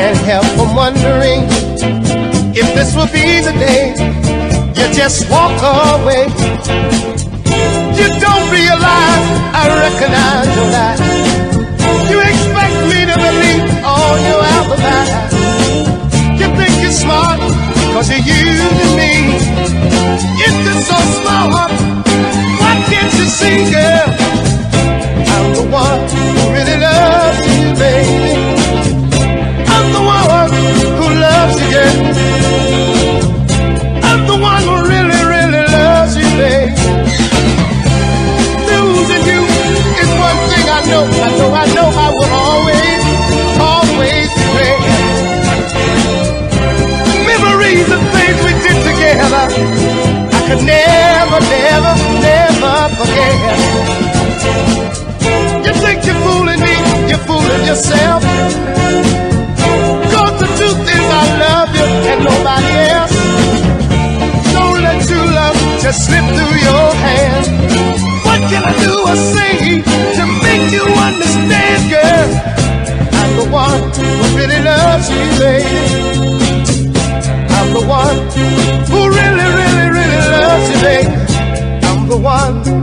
can't help from wondering if this will be the day you just walk away. You don't realize, I recognize so I know I will love